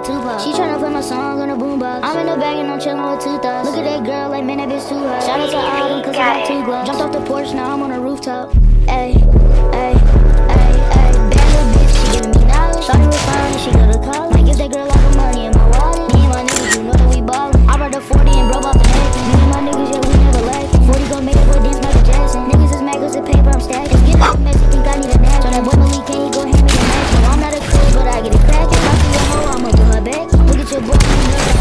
like Tupac. She tryna play my song on a boombox. I'm in the bag and I'm chillin' with two thugs. Look at that girl, like man, that bitch too hot. Shout out to Autumn, cause I got two gloves. Jumped off the porch, now I'm on a rooftop. все, бомбы.